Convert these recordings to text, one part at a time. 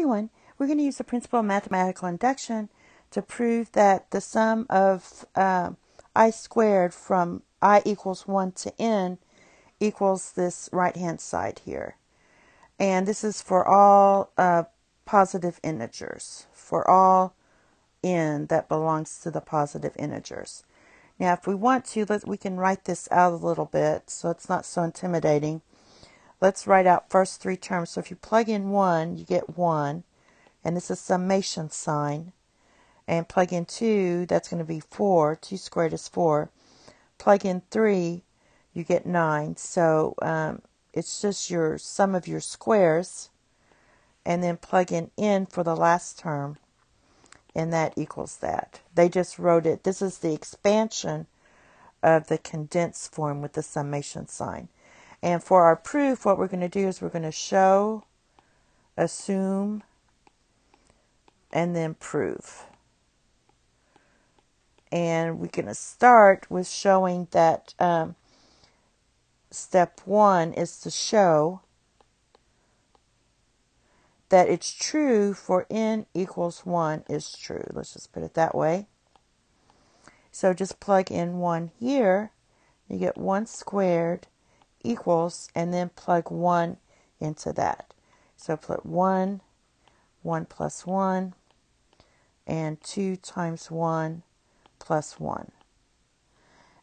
everyone, we're going to use the principle of mathematical induction to prove that the sum of uh, i squared from i equals 1 to n equals this right hand side here. And this is for all uh, positive integers, for all n that belongs to the positive integers. Now, if we want to, let, we can write this out a little bit so it's not so intimidating. Let's write out first three terms. So if you plug in 1, you get 1, and this is summation sign. And plug in 2, that's going to be 4. 2 squared is 4. Plug in 3, you get 9. So um, it's just your sum of your squares. And then plug in n for the last term and that equals that. They just wrote it. This is the expansion of the condensed form with the summation sign. And for our proof, what we're going to do is we're going to show, assume, and then prove. And we're going to start with showing that um, step one is to show that it's true for n equals 1 is true. Let's just put it that way. So just plug in 1 here. You get 1 squared equals, and then plug 1 into that. So put 1, 1 plus 1, and 2 times 1 plus 1.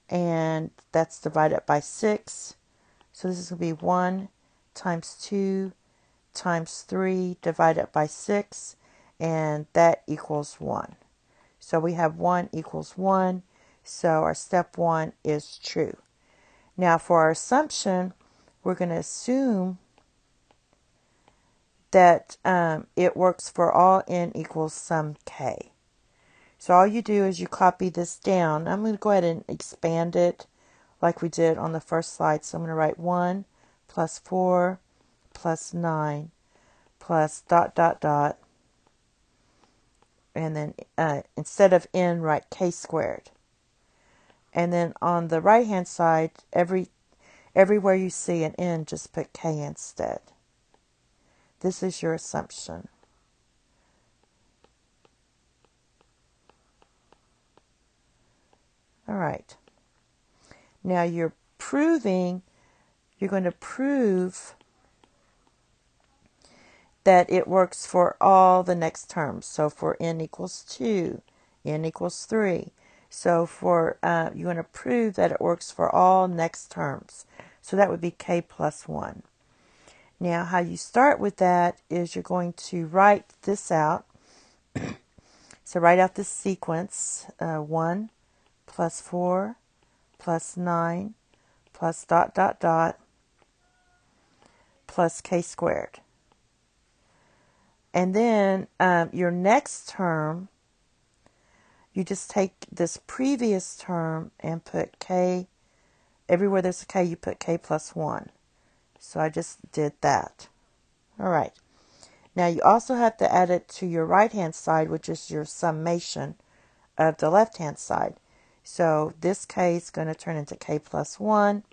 And that's divided by 6. So this is going to be 1 times 2 times 3 divided by 6, and that equals 1. So we have 1 equals 1, so our step 1 is true. Now for our assumption, we're going to assume that um, it works for all n equals some k. So all you do is you copy this down. I'm going to go ahead and expand it like we did on the first slide. So I'm going to write 1 plus 4 plus 9 plus dot dot dot and then uh, instead of n write k squared and then on the right hand side every everywhere you see an n just put k instead this is your assumption all right now you're proving you're going to prove that it works for all the next terms. So for n equals 2, n equals 3. So for uh, you want to prove that it works for all next terms. So that would be k plus 1. Now how you start with that is you're going to write this out. so write out this sequence. Uh, 1 plus 4 plus 9 plus dot dot dot plus k squared. And then um, your next term, you just take this previous term and put k, everywhere there's a k, you put k plus 1. So I just did that. All right. Now you also have to add it to your right hand side, which is your summation of the left hand side. So this k is going to turn into k plus 1.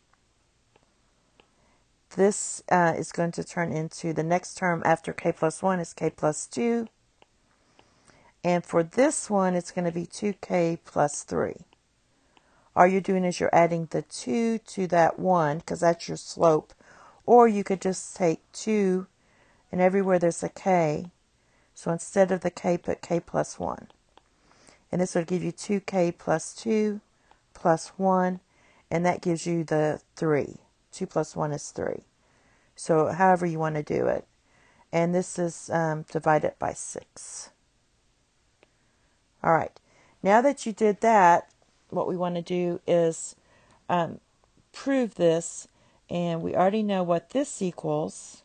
This uh, is going to turn into the next term after k plus 1 is k plus 2. And for this one, it's going to be 2k plus 3. All you're doing is you're adding the 2 to that 1 because that's your slope. Or you could just take 2 and everywhere there's a k. So instead of the k, put k plus 1. And this will give you 2k plus 2 plus 1. And that gives you the 3. 2 plus 1 is 3. So however you want to do it. And this is um, divided by 6. All right. Now that you did that, what we want to do is um, prove this. And we already know what this equals.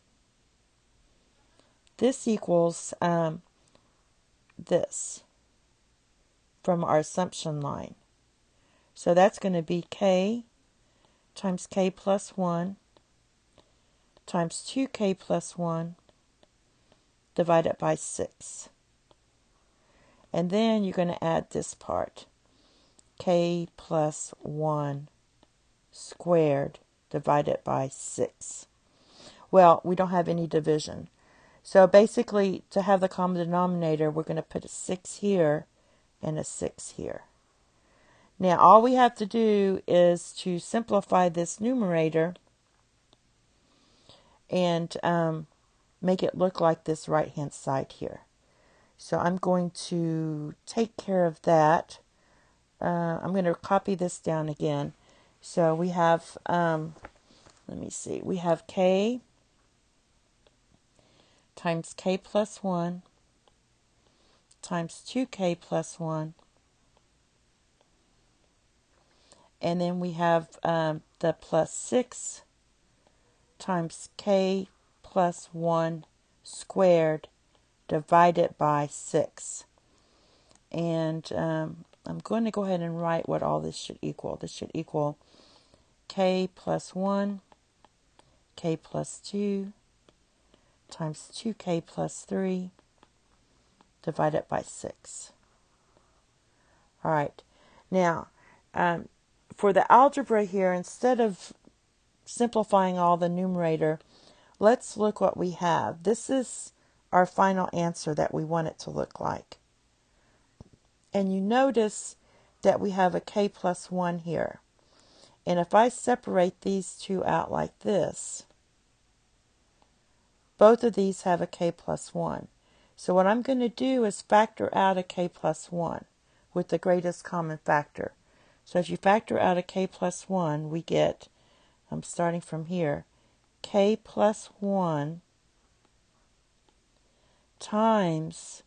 This equals um, this from our assumption line. So that's going to be k times k plus 1 times 2k plus 1 divided by 6. And then you're going to add this part. k plus 1 squared divided by 6. Well, we don't have any division. So basically, to have the common denominator, we're going to put a 6 here and a 6 here. Now, all we have to do is to simplify this numerator and um, make it look like this right-hand side here. So I'm going to take care of that. Uh, I'm going to copy this down again. So we have, um, let me see, we have k times k plus 1 times 2k plus 1. And then we have um, the plus 6 times k plus 1 squared divided by 6. And um, I'm going to go ahead and write what all this should equal. This should equal k plus 1, k plus 2, times 2k plus 3 divided by 6. All right. Now, um, for the algebra here, instead of simplifying all the numerator, let's look what we have. This is our final answer that we want it to look like. And you notice that we have a k plus 1 here. And if I separate these two out like this, both of these have a k plus 1. So what I'm going to do is factor out a k plus 1 with the greatest common factor. So if you factor out a k plus 1, we get, I'm starting from here, k plus 1 times,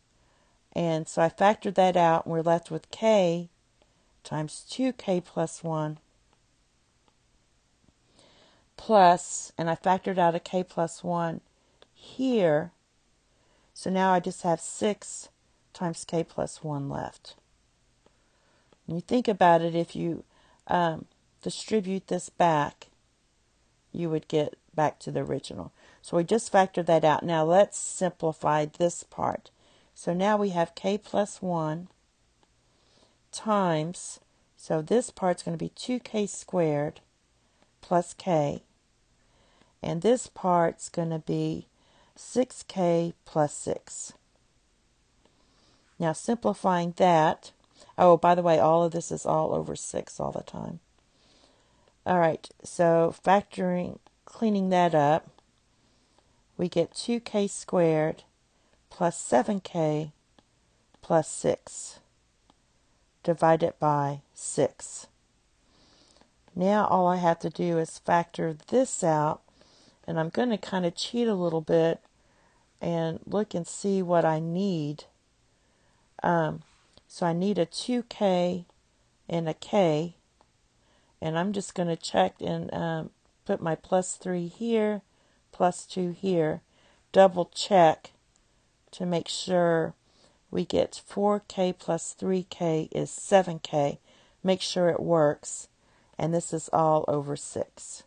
and so I factored that out, and we're left with k times 2k plus 1 plus, and I factored out a k plus 1 here. So now I just have 6 times k plus 1 left. When you think about it, if you um, distribute this back, you would get back to the original. So we just factored that out. Now let's simplify this part. So now we have k plus 1 times, so this part's going to be 2k squared plus k. And this part's going to be 6k plus 6. Now simplifying that, oh, by the way, all of this is all over 6 all the time. All right, so factoring, cleaning that up, we get 2k squared plus 7k plus 6 divided by 6. Now all I have to do is factor this out and I'm going to kind of cheat a little bit and look and see what I need. Um, so I need a 2K and a K. And I'm just going to check and um, put my plus 3 here, plus 2 here. Double check to make sure we get 4K plus 3K is 7K. Make sure it works. And this is all over 6.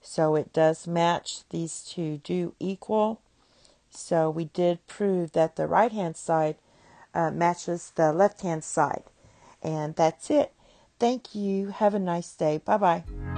So it does match. These two do equal. So we did prove that the right hand side uh, matches the left hand side. And that's it. Thank you. Have a nice day. Bye bye.